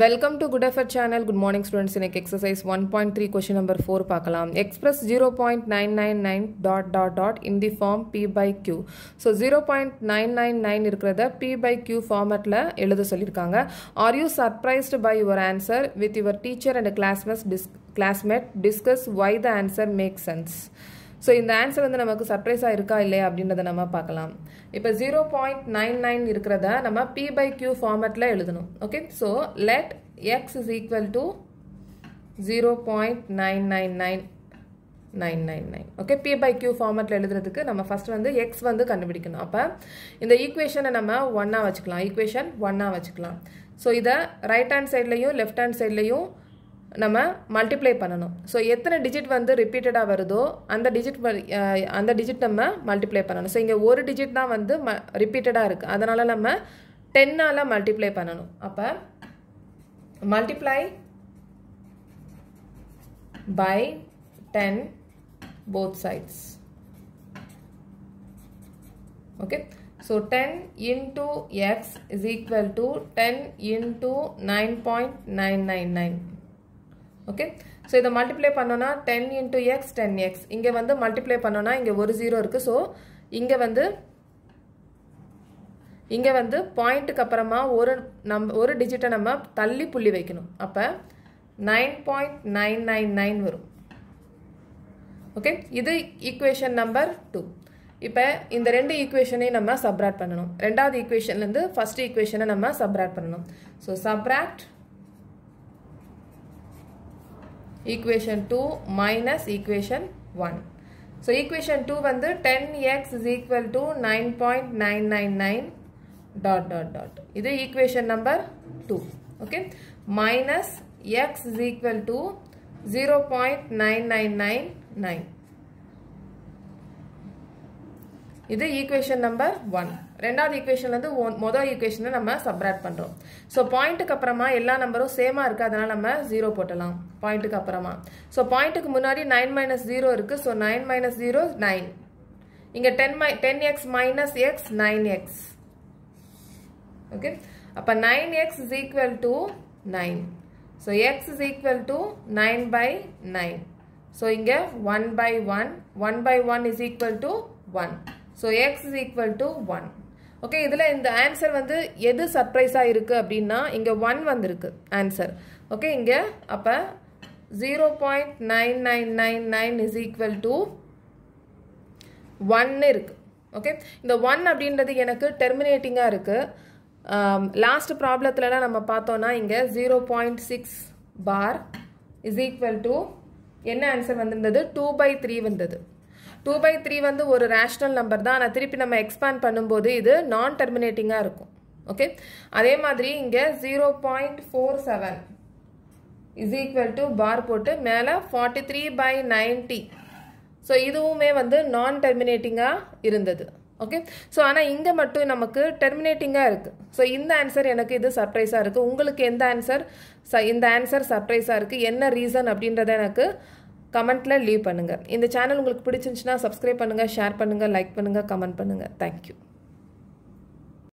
Welcome to good effort channel good morning students எனக்கு exercise one point three question number four பார்க்கலாம். Express zero point nine nine nine dot dot dot in the form p by q so zero point nine nine nine இருக்கிறத B by Q ஃபார்மேட்டில் எழுத சொல்லியிருக்காங்க. Are you surprised by your answer with your teacher and classmate dis classmate discuss why the answer make sense so இந்த answer வந்து நமக்கு சர்ப்ரைஸாக இருக்கா இல்லையா அப்படின்றத நம்ம பார்க்கலாம். இப்போ ஜீரோ பாயிண்ட் நைன் நைன் இருக்கிறத நம்ம பி பை கியூ ஃபார்மேட்டில் எழுதணும். Okay so let x is equal to zero point nine nine nine nine nine nine okay p by q ஃபார்மேட்டில் எழுதுறதுக்கு நம்ம ஃபர்ஸ்ட் வந்து எக்ஸ் வந்து கண்டுபிடிக்கணும். அப்போ இந்த ஈக்குவேஷனை நம்ம ஒன்னாக வச்சுக்கலாம். ஈக்குவேஷன் ஒன்னாக வச்சுக்கலாம். ஸோ இதை ரைட் ஹேண்ட் சைட்லையும் லெஃப்ட் ஹேண்ட் சைட்லையும் நம்ம மல்டிப்ளை பண்ணணும். ஸோ எத்தனை டிஜிட் வந்து ரிப்பீட்டடாக வருதோ அந்த டிஜிட் அந்த டிஜிட் நம்ம மல்டிப்ளை பண்ணணும். ஸோ இங்கே ஒரு டிஜிட் தான் வந்து ம ரிப்பீட்டடாக இருக்குது அதனால் நம்ம டென்னால் மல்டிப்ளை பண்ணணும். அப்போ multiply by ten both sides okay so ten into x So 10 into x is nine point nine nine nine okay so இதை மல்டிப்ளை பண்ணோன்னா ten into x ten x இங்கே வந்து மல்டிப்ளை பண்ணோன்னா இங்கே ஒரு ஜீரோ இருக்குது ஸோ இங்கே வந்து இங்கே வந்து பாயிண்ட்டுக்கு அப்புறமா ஒரு நம் ஒரு டிஜிட்டை நம்ம தள்ளி புள்ளி வைக்கணும். அப்போ nine point nine nine nine வரும். ஓகே இது ஈக்குவேஷன் நம்பர் டூ இப்போ இந்த ரெண்டு ஈக்குவேஷனையும் நம்ம சப்ராக்ட் பண்ணணும். ரெண்டாவது ஈக்குவேஷன்லேருந்து ஃபஸ்ட் ஈக்குவேஷனை நம்ம சப்ராக்ட் பண்ணணும். So subtract equation 2 minus equation 1. So equation 2 வந்து 10x is equal to 9.999 dot dot dot. இது equation number 2. Okay. Minus x is equal to 0.9999. இது ஈக்குவேஷன் நம்பர் ஒன் ரெண்டாவது ஈக்குவேஷன்லேருந்து மொதல் ஈக்குவேஷனை நம்ம சப்ராக்ட் பண்ணுறோம் ஸோ பாயிண்ட்டுக்கு அப்புறமா எல்லா நம்பரும் சேமாக இருக்குது அதனால் நம்ம ஜீரோ போட்டலாம் பாயிண்ட்டுக்கு அப்புறமா. ஸோ பாயிண்ட்டுக்கு முன்னாடி நைன் மைனஸ் ஜீரோ இருக்குது so nine minus zero nine இங்கே ten my ten x minus x nine x okay அப்போ nine x is equal to nine so x is equal to nine by nine so இங்கே one by one one by one is equal to one so x is equal to one okay இதில் இந்த answer வந்து எது சர்ப்ரைஸாக இருக்குது அப்படின்னா இங்கே one வந்திருக்கு ஆன்சர் ஓகே இங்கே அப்போ zero point nine nine nine nine is equal to ஒன்னு இருக்குது ஓகே இந்த ஒன் அப்படின்றது எனக்கு டெர்மினேட்டிங்காக இருக்குது லாஸ்ட் ப்ராப்ளத்துலலாம் நம்ம பார்த்தோன்னா இங்கே zero point six bar is equal to என்ன ஆன்சர் வந்திருந்தது? டூ பை த்ரீ வந்தது. டூ பை த்ரீ வந்து ஒரு ரேஷ்னல் நம்பர் தான். ஆனால் திருப்பி நம்ம எக்ஸ்பேண்ட் பண்ணும்போது இது நான் டெர்மினேட்டிங்காக இருக்கும். ஓகே அதே மாதிரி இங்கே zero point four seven is equal to bar போட்டு மேலே forty three by ninety so இதுவுமே வந்து நான் டெர்மினேட்டிங்காக இருந்தது. ஓகே ஸோ ஆனால் இங்கே மட்டும் நமக்கு டெர்மினேட்டிங்காக இருக்குது ஸோ இந்த ஆன்சர் எனக்கு இது சர்ப்ரைஸாக இருக்குது உங்களுக்கு எந்த ஆன்சர் ச இந்த ஆன்சர் சர்ப்ரைஸாக இருக்குது என்ன ரீசன் அப்படின்றத எனக்கு கமெண்ட்டில் லீவ் பண்ணுங்கள் இந்த சேனல் உங்களுக்கு பிடிச்சிருந்துச்சுன்னா சப்ஸ்கிரைப் பண்ணுங்கள் ஷேர் பண்ணுங்கள் லைக் பண்ணுங்கள் கமெண்ட் பண்ணுங்கள் தேங்க்யூ